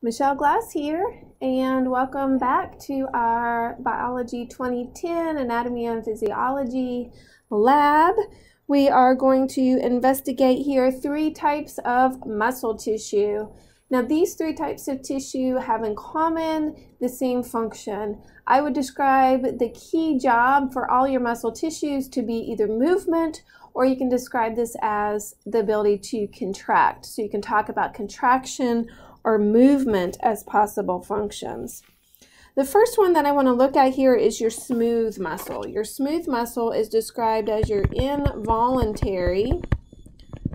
Michele Glass here, and welcome back to our Biology 2010 Anatomy and Physiology lab. We are going to investigate here three types of muscle tissue. Now, these three types of tissue have in common the same function. I would describe the key job for all your muscle tissues to be either movement or you can describe this as the ability to contract. So you can talk about contraction or movement as possible functions. The first one that I want to look at here is your smooth muscle. Your smooth muscle is described as your involuntary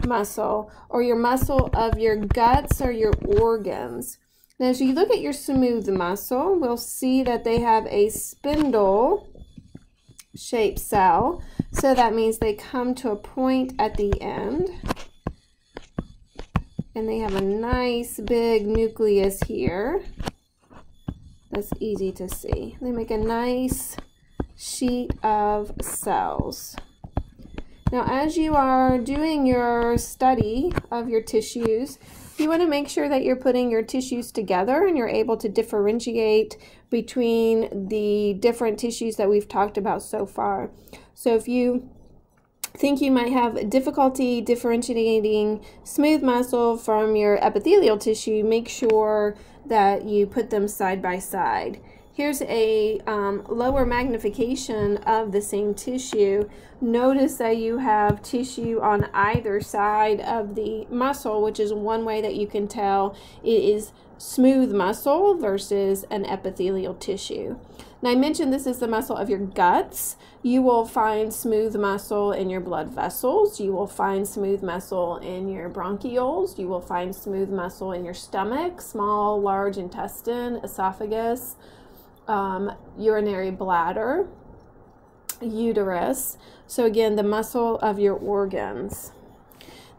muscle or your muscle of your guts or your organs. Now, as you look at your smooth muscle, we'll see that they have a spindle shaped cell. So that means they come to a point at the end and they have a nice big nucleus here. That's easy to see. They make a nice sheet of cells. Now, as you are doing your study of your tissues, you want to make sure that you're putting your tissues together and you're able to differentiate between the different tissues that we've talked about so far. So if you think you might have difficulty differentiating smooth muscle from your epithelial tissue, make sure that you put them side by side. Here's a um, lower magnification of the same tissue. Notice that you have tissue on either side of the muscle, which is one way that you can tell it is smooth muscle versus an epithelial tissue. Now I mentioned this is the muscle of your guts. You will find smooth muscle in your blood vessels. You will find smooth muscle in your bronchioles. You will find smooth muscle in your stomach, small, large intestine, esophagus, um, urinary bladder, uterus. So again, the muscle of your organs.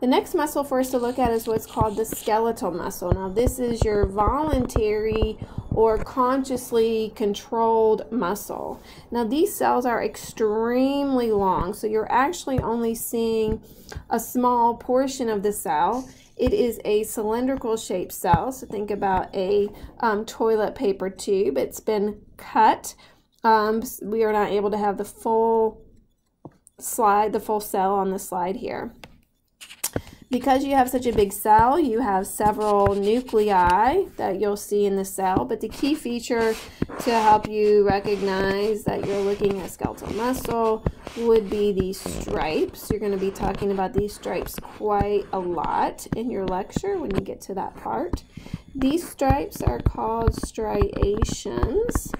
The next muscle for us to look at is what's called the skeletal muscle. Now, this is your voluntary or consciously controlled muscle. Now, these cells are extremely long, so you're actually only seeing a small portion of the cell. It is a cylindrical shaped cell, so think about a um, toilet paper tube. It's been cut. Um, we are not able to have the full slide, the full cell on the slide here. Because you have such a big cell, you have several nuclei that you'll see in the cell, but the key feature to help you recognize that you're looking at skeletal muscle would be these stripes. You're going to be talking about these stripes quite a lot in your lecture when you get to that part. These stripes are called striations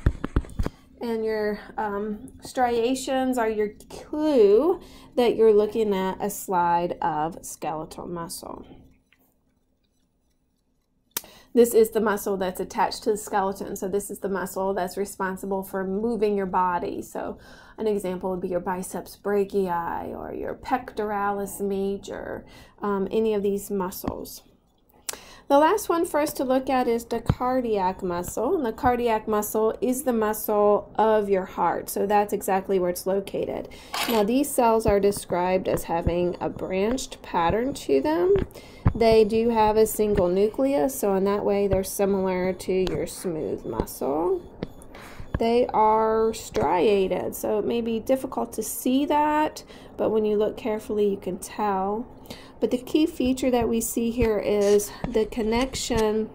and your um, striations are your clue that you're looking at a slide of skeletal muscle. This is the muscle that's attached to the skeleton. So this is the muscle that's responsible for moving your body. So an example would be your biceps brachii or your pectoralis major, um, any of these muscles. The last one for us to look at is the cardiac muscle. And the cardiac muscle is the muscle of your heart. So that's exactly where it's located. Now these cells are described as having a branched pattern to them. They do have a single nucleus, so in that way they're similar to your smooth muscle. They are striated, so it may be difficult to see that, but when you look carefully you can tell. But the key feature that we see here is the connection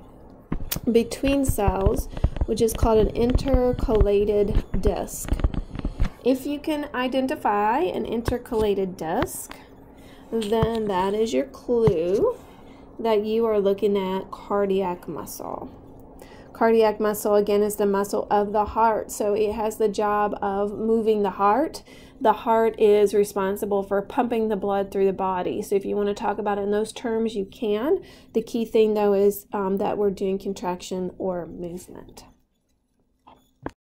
between cells, which is called an intercalated disc. If you can identify an intercalated disc, then that is your clue that you are looking at cardiac muscle. Cardiac muscle, again, is the muscle of the heart. So it has the job of moving the heart. The heart is responsible for pumping the blood through the body. So if you want to talk about it in those terms, you can. The key thing, though, is um, that we're doing contraction or movement.